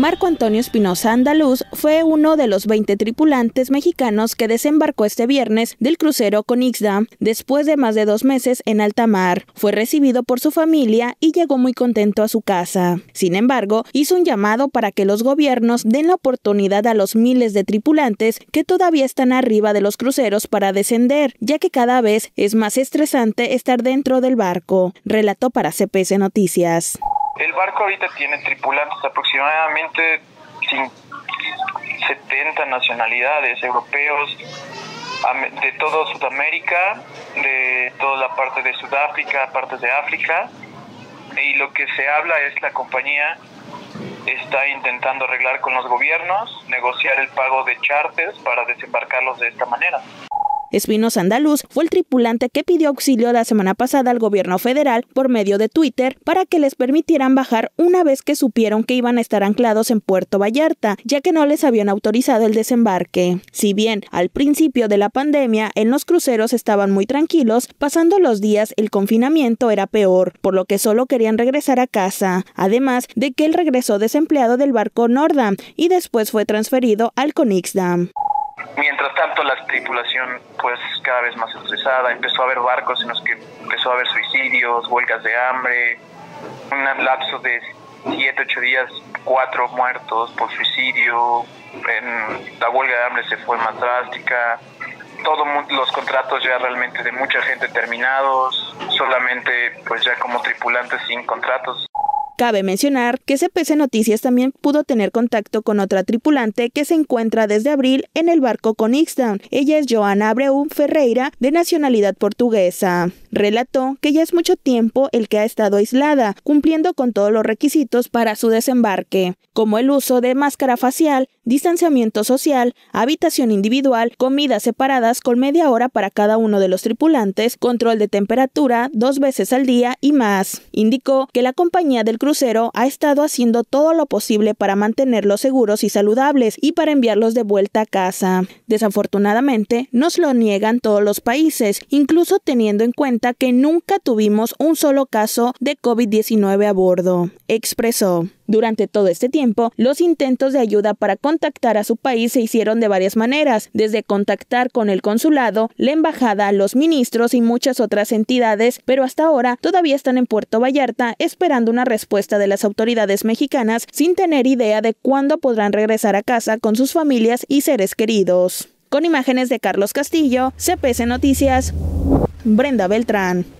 Marco Antonio Espinosa Andaluz fue uno de los 20 tripulantes mexicanos que desembarcó este viernes del crucero Conixdam después de más de dos meses en alta mar. Fue recibido por su familia y llegó muy contento a su casa. Sin embargo, hizo un llamado para que los gobiernos den la oportunidad a los miles de tripulantes que todavía están arriba de los cruceros para descender, ya que cada vez es más estresante estar dentro del barco, relató para CPS Noticias. El barco ahorita tiene tripulantes aproximadamente 70 nacionalidades europeos, de toda Sudamérica, de toda la parte de Sudáfrica, partes de África. Y lo que se habla es la compañía está intentando arreglar con los gobiernos, negociar el pago de charters para desembarcarlos de esta manera. Espinosa Andaluz fue el tripulante que pidió auxilio la semana pasada al gobierno federal por medio de Twitter para que les permitieran bajar una vez que supieron que iban a estar anclados en Puerto Vallarta, ya que no les habían autorizado el desembarque. Si bien al principio de la pandemia en los cruceros estaban muy tranquilos, pasando los días el confinamiento era peor, por lo que solo querían regresar a casa, además de que él regresó desempleado del barco Nordam y después fue transferido al Conixdam. Mientras tanto, la tripulación, pues cada vez más estresada, empezó a haber barcos en los que empezó a haber suicidios, huelgas de hambre, un lapso de 7, 8 días, cuatro muertos por suicidio, en, la huelga de hambre se fue más drástica, todos los contratos ya realmente de mucha gente terminados, solamente pues ya como tripulantes sin contratos. Cabe mencionar que CPC Noticias también pudo tener contacto con otra tripulante que se encuentra desde abril en el barco con Ixdown. Ella es Joana Abreu Ferreira, de nacionalidad portuguesa. Relató que ya es mucho tiempo el que ha estado aislada, cumpliendo con todos los requisitos para su desembarque, como el uso de máscara facial, distanciamiento social, habitación individual, comidas separadas con media hora para cada uno de los tripulantes, control de temperatura dos veces al día y más. Indicó que la compañía del crucero ha estado haciendo todo lo posible para mantenerlos seguros y saludables y para enviarlos de vuelta a casa. Desafortunadamente, nos lo niegan todos los países, incluso teniendo en cuenta que nunca tuvimos un solo caso de COVID-19 a bordo, expresó. Durante todo este tiempo, los intentos de ayuda para contactar a su país se hicieron de varias maneras, desde contactar con el consulado, la embajada, los ministros y muchas otras entidades, pero hasta ahora todavía están en Puerto Vallarta esperando una respuesta de las autoridades mexicanas sin tener idea de cuándo podrán regresar a casa con sus familias y seres queridos. Con imágenes de Carlos Castillo, CPC Noticias, Brenda Beltrán.